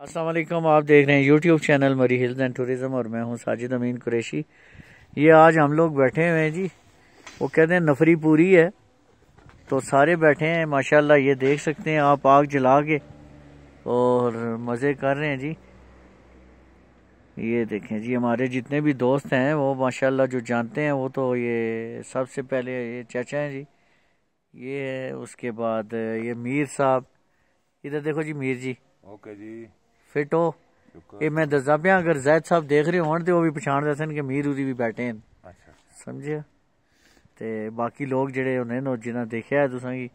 असलम आप देख रहे हैं YouTube channel Murree hills and tourism और मैं हूँ साजिद अमीन कुरैशी। ये आज हम लोग बैठे हुए हैं जी, वो कहते हैं नफरी पूरी है। तो सारे बैठे हैं, माशाल्लाह ये देख सकते हैं आप आग जला के और मज़े कर रहे हैं जी। ये देखें जी, हमारे जितने भी दोस्त हैं, वो माशाल्लाह जो जानते हैं, वो तो ये सबसे पहले ये चाचा हैं जी। ये है, उसके बाद ये मीर साहब। इधर देखो जी, मीर जी। ओके जी। ਫਿਟ ਹੋ ਇਹ ਮੈਂ ਦੱਸਦਾ ਪਿਆ ਅਗਰ ਜ਼ੈਦ ਸਾਹਿਬ ਦੇਖ ਰਹੇ ਹੋਣ ਤੇ ਉਹ ਵੀ ਪਛਾਣਦੇ ਸਨ ਕਿ ਮੀਰ ਉਰੀ ਵੀ ਬੈਠੇ ਹਨ ਅੱਛਾ ਸਮਝਿਆ ਤੇ ਬਾਕੀ ਲੋਕ ਜਿਹੜੇ ਹੁੰਦੇ ਨੇ ਉਹ ਜਿਨ੍ਹਾਂ ਦੇਖਿਆ ਤੁਸੀਂ ਕੀ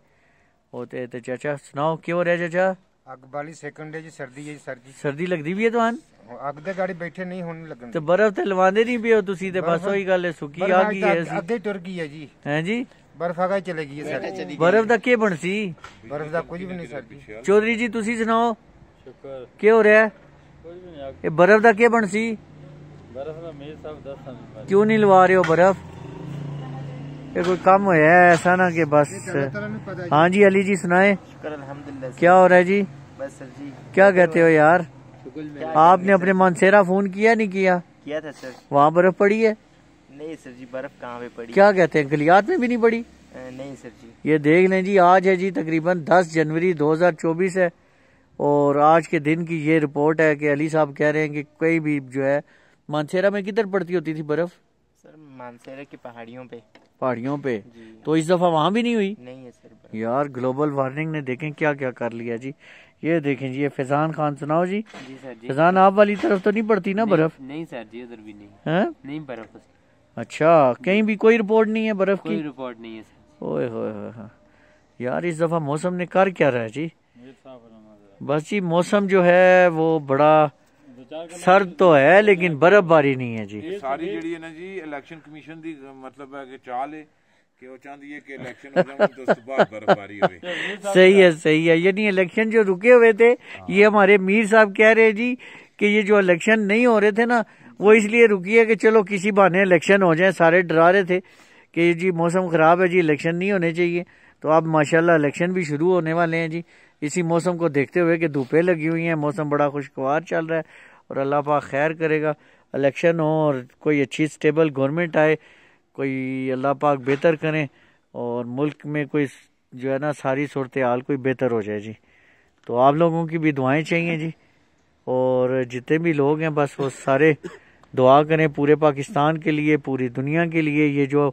ਉਹ ਤੇ ਤੇ ਚਾਚਾ ਸੁਣਾਓ ਕੀ ਹੋ ਰਿਹਾ ਚਾਚਾ ਅੱਗ ਵਾਲੀ ਸੈਕਿੰਡ ਹੈ ਜੀ ਸਰਦੀ ਹੈ ਜੀ ਸਰਦੀ ਸਰਦੀ ਲੱਗਦੀ ਵੀ ਹੈ ਤੁਹਾਨੂੰ ਹੁਣ ਅੱਗ ਦੇ ਗਾੜੀ ਬੈਠੇ ਨਹੀਂ ਹੁਣ ਲੱਗਣ ਤੇ ਬਰਫ਼ ਤੇ ਲਵਾਉਂਦੇ ਨਹੀਂ ਪਏ ਹੋ ਤੁਸੀਂ ਤੇ ਬਸ ਉਹੀ ਗੱਲ ਹੈ ਸੁੱਕੀ ਆ ਗਈ ਹੈ ਅਸੀਂ ਅੱਗੇ ਟੁਰ ਗਈ ਹੈ ਜੀ ਹੈ ਜੀ ਬਰਫ਼ ਆਗਾ ਚਲੇ ਗਈ ਹੈ ਸਰ ਬਰਫ਼ ਦਾ ਕੀ ਬਣ ਸੀ ਬਰਫ਼ ਦਾ ਕੁਝ ਵੀ ਨਹੀਂ ਸਰ ਜੀ ਚੌਧਰੀ ਜੀ ਤੁਸੀਂ ਸੁਣਾਓ ਸ਼ੁਕਰ ਕੀ ਹੋ ਰਿਹਾ ਇਹ ਬਰਫ਼ ਦਾ ਕੀ ਬਣ ਸੀ ਬਰਫ਼ ਦਾ ਮੇਰ ਸਾਹਿਬ ਦੱਸਣ क्यों नहीं लवा रहे हो बर्फ ये कोई कम होया है ऐसा ना कि बस ਨੂੰ ਪਤਾ हाँ जी अली जी सुनाए ਸ਼ੁਕਰ ਅਲਹਮਦੁਲਿਲਾ क्या हो रहा है जी ਬਸ ਸਰ ਜੀ क्या कहते हो यार आपने अपने मनसेरा फोन किया नहीं किया किया था सर वहाँ बर्फ पड़ी है नहीं सर जी बर्फ कहाँ पे पड़ी क्या कहते हैं गलियात में भी नहीं पड़ी नहीं सर जी ये देख लें जी आज है जी तकरीबन 10 जनवरी 2024 है और आज के दिन की ये रिपोर्ट है कि अली साहब कह रहे हैं कि कई भी जो है मानसेरा में किधर पड़ती होती थी बर्फ़? सर मानसेरा की पहाड़ियों पे। पहाड़ियों पे? तो इस दफ़ा वहाँ भी नहीं हुई? नहीं है सर यार ग्लोबल वार्मिंग ने देखें क्या क्या कर लिया जी। ये देखें जी ये फैजान खान सुनाओ जी, जी, सर, जी। फैजान आप वाली तरफ़ तो नहीं पड़ती ना बर्फ़? नहीं सर जी उधर भी नहीं। है? नहीं बर्फ़ अच्छा कहीं भी कोई रिपोर्ट नहीं है बर्फ़ की? रिपोर्ट नहीं है यार इस दफ़ा मौसम ने कर क्या रहा है जी? बस जी मौसम जो है वो बड़ा सर्द तो है लेकिन बर्फबारी नहीं है जी। सारी जी है ना जी इलेक्शन कमीशन दी मतलब है कि चाल है कि वो चाहती है कि इलेक्शन हो जाए तो सुबह बर्फबारी सही है सही है यानी इलेक्शन जो रुके हुए थे हाँ। ये हमारे मीर साहब कह रहे हैं जी कि ये जो इलेक्शन नहीं हो रहे थे ना वो इसलिए रुकी है कि चलो किसी बहाने इलेक्शन हो जाए सारे डरा रहे थे कि जी मौसम खराब है जी इलेक्शन नहीं होने चाहिए। तो अब माशाल्लाह इलेक्शन भी शुरू होने वाले हैं जी। इसी मौसम को देखते हुए कि धूपें लगी हुई हैं मौसम बड़ा खुशगवार चल रहा है और अल्लाह पाक खैर करेगा। इलेक्शन हो और कोई अच्छी स्टेबल गवर्नमेंट आए कोई अल्लाह पाक बेहतर करें और मुल्क में कोई जो है ना सारी सूरत हाल कोई बेहतर हो जाए जी। तो आप लोगों की भी दुआएँ चाहिए जी। और जितने भी लोग हैं बस वो सारे दुआ करें पूरे पाकिस्तान के लिए पूरी दुनिया के लिए। ये जो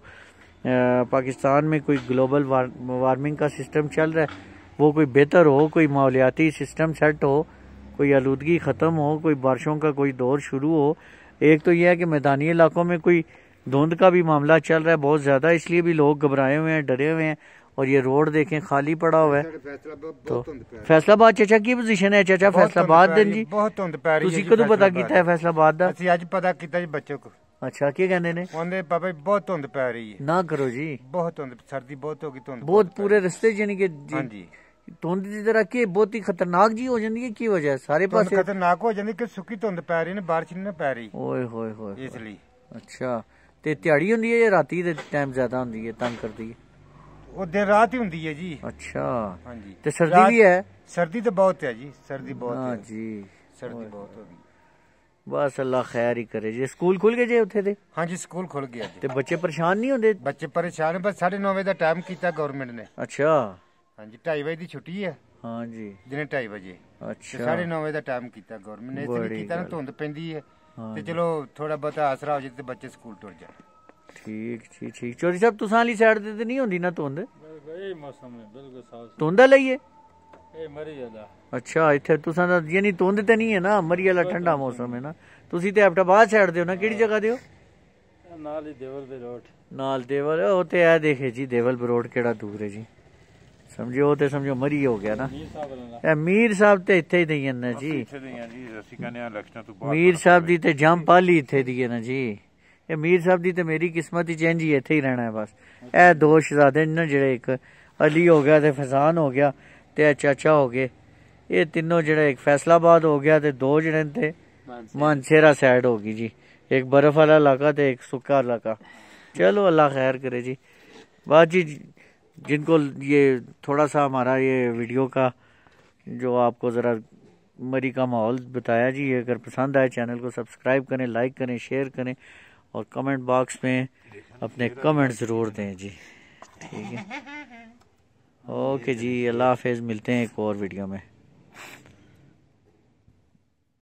पाकिस्तान में कोई ग्लोबल वार, वार्मिंग का सिस्टम चल रहा है वो कोई बेहतर हो कोई माहौलियाती सिस्टम सेट हो कोई आलूदगी ख़त्म हो कोई बारिशों का कोई दौर शुरू हो एक तो यह है कि मैदानी इलाकों में कोई धुंध का भी मामला चल रहा है बहुत ज़्यादा इसलिए भी लोग घबराए हुए हैं डरे हुए हैं और ये रोड देखें खाली पड़ा हुआ है ਫੈਸਲਾ तो फैसलाबाद चाचा की पोजीशन है चाचा फैसलाबाद दिन जी ਬਹੁਤ ਧੁੰਦ ਪੈ ਰਹੀ ਤੁਸੀਂ ਕਦੋਂ ਪਤਾ ਕੀਤਾ ਹੈ ਫੈਸਲਾਬਾਦ ਦਾ ਅਸੀਂ ਅੱਜ ਪਤਾ ਕੀਤਾ ਜੀ ਬੱਚੇ ਕੋ ਅੱਛਾ ਕੀ ਕਹਿੰਦੇ ਨੇ ਉਹਦੇ ਪਾਪਾ ਜੀ ਬਹੁਤ ਧੁੰਦ ਪੈ ਰਹੀ ਹੈ ਨਾ ਕਰੋ ਜੀ ਬਹੁਤ ਧੁੰਦ ਸਰਦੀ ਬਹੁਤ ਹੋ ਗਈ ਧੁੰਦ ਬਹੁਤ ਪੂਰੇ ਰਸਤੇ ਯਾਨੀ ਕਿ ਜੀ- ਹਾਂਜੀ ਧੁੰਦ ਦੀ ਤਰ੍ਹਾਂ ਕੀ ਬਹੁਤ ਹੀ ਖਤਰਨਾਕ ਜੀ ਹੋ ਜਾਂਦੀ ਹੈ ਕੀ ਵਜ੍ਹਾ ਹੈ ਸਾਰੇ ਧੁੰਦ ਪਾਸੇ ਖਤਰਨਾਕ ਹੋ ਜਾਂਦੀ ਕਿ ਸੁੱਕੀ ਧੁੰਦ ਪੈ ਰਹੀ ਨੇ ਬਾਰਿਸ਼ ਨਹੀਂ ਨਾ ਪੈ ਰਹੀ ਓਏ ਹੋਏ ਹੋਏ ਇਸ ਲਈ ਅੱਛਾ ਤੇ ਦਿਹਾੜੀ ਹੁੰਦੀ ਹੈ ਜਾਂ ਰਾਤੀ ਦੇ ਟਾਈਮ ਜ਼ਿਆਦਾ ਹੁੰਦੀ ਹੈ ਤੰਗ ਕਰਦੀ ਹੈ ਉਹ ਦਿਨ ਰਾਤ ਹੀ ਹੁੰਦੀ ਹੈ ਜੀ ਅੱਛਾ ਹਾਂਜੀ ਤੇ ਸਰਦੀ ਵੀ ਹੈ ਸਰਦੀ ਤਾਂ ਬਹੁਤ ਹੈ ਜੀ ਸਰਦੀ ਬਹੁਤ ਹਾਂ ਹੈ ਜੀ ਸਰਦੀ ਬਹੁਤ ਹੋ ਗਈ ਬਸ ਅੱਲਾ ਖੈਰ ਹੀ ਕਰੇ ਜੀ ਸਕੂਲ ਖੁੱਲ ਗਏ ਜੇ ਉੱਥੇ ਦੇ ਹਾਂਜੀ ਸਕੂਲ ਖੁੱਲ ਗਿਆ ਜੀ ਤੇ ਬੱਚੇ ਪਰੇਸ਼ਾਨ ਨਹੀਂ ਹੁੰਦੇ ਬੱਚੇ ਪਰੇਸ਼ਾਨ ਬਸ 9:30 ਵਜੇ ਦਾ ਟਾਈਮ ਕੀਤਾ ਗਵਰਨਮੈਂਟ ਨੇ ਅੱਛਾ ਹਾਂਜੀ 2:30 ਵਜੇ ਦੀ ਛੁੱਟੀ ਹੈ ਹਾਂ ਜੀ ਦਿਨੇ 2:30 ਵਜੇ। ਅੱਛਾ। 9:30 ਵਜੇ ਦਾ ਟਾਈਮ ਕੀਤਾ ਗਵਰਨਮੈਂਟ ਨੇ। ਇਸ ਲਈ ਕੀਤਾ ਨਾ। ਧੁੰਦ ਪੈਂਦੀ ਹੈ ਤੇ ਚਲੋ ਥੋੜਾ ਬਹੁਤਾ ਆਸਰਾ ਹੋ ਜੇ ਤੇ ਬੱਚੇ ਸਕੂਲ ਟੁਰ ਜਾਣ। ਠੀਕ ਠੀਕ ਠੀਕ। ਚੋਰੀ ਸਾਹਿਬ ਤੁਸਾਂ ਵਾਲੀ ਸਾਈਡ ਤੇ ਤੇ ਨਹੀਂ ਹੁੰਦੀ ਨਾ ਧੁੰਦ? ਇਹ ਮੌਸਮ ਹੈ ਬਿਲਕੁਲ ਸਾਫ਼ ਧੁੰਦ ਲਈ ਹੈ ਇਹ ਮਰੀ ਜਾਂਦਾ। ਅੱਛਾ ਇੱਥੇ ਤੁਸਾਂ ਦਾ ਯਾਨੀ ਧੁੰਦ ਤੇ ਨਹੀਂ ਹੈ ਨਾ ਮਰੀ ਵਾਲਾ ਠੰਡਾ ਮੌਸਮ ਹੈ ਨਾ। ਤੁਸੀਂ ਤੇ ਐਬਟਾਬਾਦ ਸਾਈਡ ਦੇ ਹੋ ਨਾ ਕਿਹੜੀ ਜਗ੍ਹਾ ਦੇ ਹੋ? ਨਾਲ ਹੀ ਦੇਵਲ ਦੇ ਰੋਡ। ਨਾਲ ਦੇਵਲ ਉਹ ਤੇ ਇਹ ਦੇਖੇ ਜੀ ਦੇਵਲ ਬਰੋਡ ਕਿਹੜਾ ਦੂਰ ਹੈ ਜੀ। ਸਮਝੋ ਉਹ ਤੇ ਸਮਝੋ ਮਰੀ ਹੋ ਗਿਆ ਨਾ ਮੀਰ ਸਾਹਿਬ ਵਾਲਾ ਇਹ ਮੀਰ ਸਾਹਿਬ ਤੇ ਇੱਥੇ ਹੀ ਦਈਆਂ ਨਾ ਜੀ ਇੱਥੇ ਦੇ ਆ ਜੀ ਅਸੀਂ ਕਹਿੰਦੇ ਆ ਇਲੈਕਸ਼ਨਾਂ ਤੋਂ ਬਾਅਦ ਮੀਰ ਸਾਹਿਬ ਦੀ ਤੇ ਜੰਮ ਪਾਲੀ ਇੱਥੇ ਦੀ ਹੈ ਨਾ ਜੀ ਇਹ ਮੀਰ ਸਾਹਿਬ ਦੀ ਤੇ ਮੇਰੀ ਕਿਸਮਤ ਹੀ ਚੇਂਜ ਹੀ ਇੱਥੇ ਹੀ ਰਹਿਣਾ ਹੈ ਬਸ ਇਹ ਦੋ ਸ਼ਹਜ਼ਾਦੇ ਨੇ ਨਾ ਜਿਹੜੇ ਇੱਕ ਅਲੀ ਹੋ ਗਿਆ ਤੇ ਫਜ਼ਾਨ ਹੋ ਗਿਆ ਤੇ ਇਹ ਚਾਚਾ ਹੋ ਗਏ ਇਹ ਤਿੰਨੋਂ ਜਿਹੜੇ ਇੱਕ ਫੈਸਲਾਬਾਦ ਹੋ ਗਿਆ ਤੇ ਦੋ ਜਿਹੜੇ ਨੇ ਤੇ मानसेरा साइड होगी जी एक बर्फ वाला इलाका तो एक सूखा इलाका चलो अल्लाह खैर करे जी बात जी जिनको ये थोड़ा सा हमारा ये वीडियो का जो आपको ज़रा मरी का माहौल बताया जी अगर पसंद आए चैनल को सब्सक्राइब करें लाइक करें शेयर करें और कमेंट बॉक्स में अपने कमेंट ज़रूर दें जी। ठीक है। ओके जी अल्लाह हाफिज़ मिलते हैं एक और वीडियो में।